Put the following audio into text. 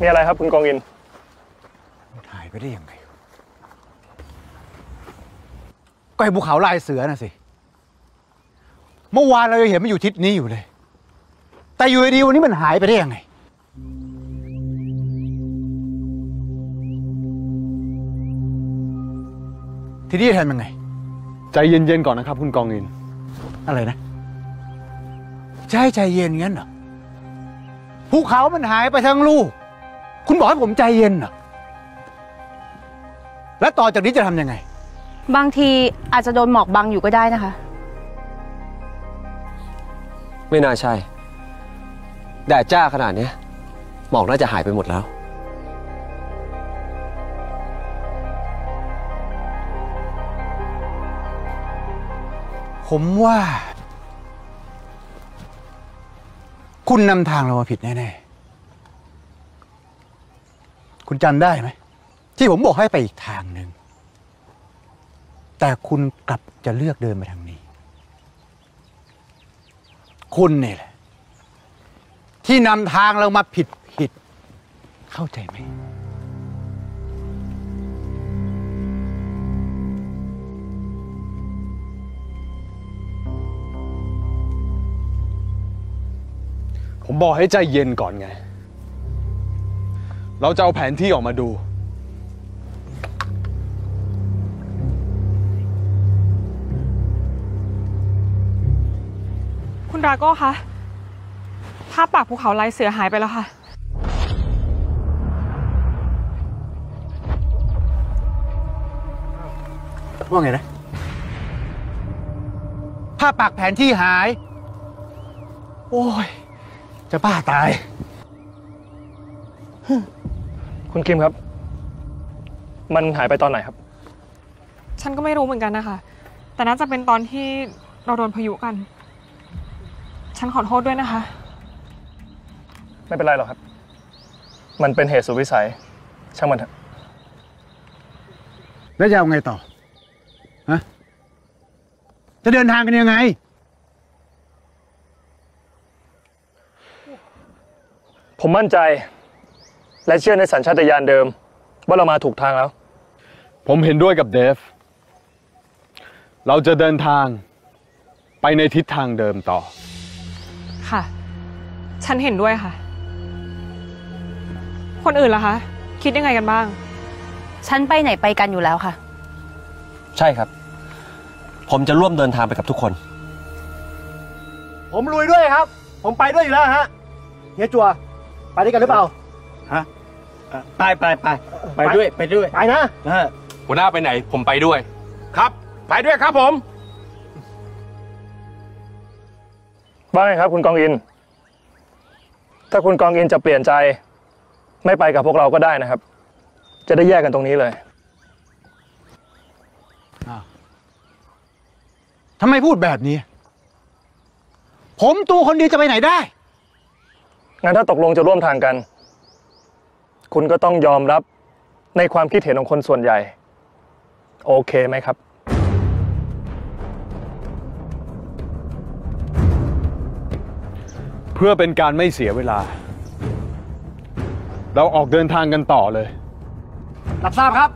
มีอะไรครับคุณกองอินหายไปได้ยังไง ก็ไอ้ภูเขาลายเสือน่ะสิ เมื่อวานเรายังเห็นมันอยู่ทิศนี้อยู่เลย แต่อยู่ดีๆวันนี้มันหายไปได้ยังไง ทีนี้จะทำยังไง ใจเย็นๆก่อนนะครับ คุณกองอิน อะไรนะใช่ใจเย็นงั้นเหรอภูเขามันหายไปทั้งลูก คุณบอกให้ผมใจเย็นเหรอแล้วต่อจากนี้จะทำยังไง บางทีอาจจะโดนหมอกบังอยู่ก็ได้นะคะ ไม่น่าใช่ แดดจ้าขนาดเนี้ยหมอกน่าจะหายไปหมดแล้ว ผมว่า คุณนำทางเรามาผิดแน่ ๆ คุณจำได้ไหม ที่ผมบอกให้ไปอีกทางหนึ่ง แต่คุณกลับจะเลือกเดินไปทางนี้ คุณนี่แหละ ที่นำทางเรามาผิดผิด เข้าใจไหมผมบอกให้ใจเย็นก่อนไง เราจะเอาแผนที่ออกมาดู คุณดราโก้คะภาพปากภูเขาลายเสือหายไปแล้วค่ะ ว่าไงนะ ภาพปากแผนที่หาย โอ้ย จะบ้าตาย คุณคิมครับ มันหายไปตอนไหนครับ ฉันก็ไม่รู้เหมือนกันนะคะ แต่น่าจะเป็นตอนที่เราโดนพายุกัน ฉันขอโทษด้วยนะคะ ไม่เป็นไรหรอกครับ มันเป็นเหตุสุดวิสัย ช่างมันเถอะแล้วจะเอาไงต่อ ฮะ จะเดินทางกันยังไง ผมมั่นใจ และเชื่อในสัญชาตญาณเดิม ว่าเรามาถูกทางแล้ว ผมเห็นด้วยกับเดฟ เราจะเดินทางไปในทิศทางเดิมต่อ ค่ะ ฉันเห็นด้วยค่ะ คนอื่นล่ะคะ คิดยังไงกันบ้าง ฉันไปไหนไปกันอยู่แล้วค่ะ ใช่ครับ ผมจะร่วมเดินทางไปกับทุกคน ผมลุยด้วยครับ ผมไปด้วยอยู่แล้วฮะเฮียจัว ไปด้วยกันหรือเปล่า ฮะไปไปไปไปด้วยไปด้วยไปนะหัวหน้าไปไหน ผมไปด้วย ครับ ไปด้วยครับผม ว่าไงครับคุณกองอิน ถ้าคุณกองอินจะเปลี่ยนใจ ไม่ไปกับพวกเราก็ได้นะครับ จะได้แยกกันตรงนี้เลย ทำไมพูดแบบนี้ ผมตัวคนเดียวจะไปไหนได้ งั้นถ้าตกลงจะร่วมทางกัน คุณก็ต้องยอมรับในความคิดเห็นของคนส่วนใหญ่ โอเคไหมครับ เพื่อเป็นการไม่เสียเวลา เราออกเดินทางกันต่อเลย รับทราบครับ